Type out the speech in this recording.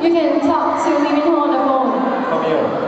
You can talk to me on the phone. From here.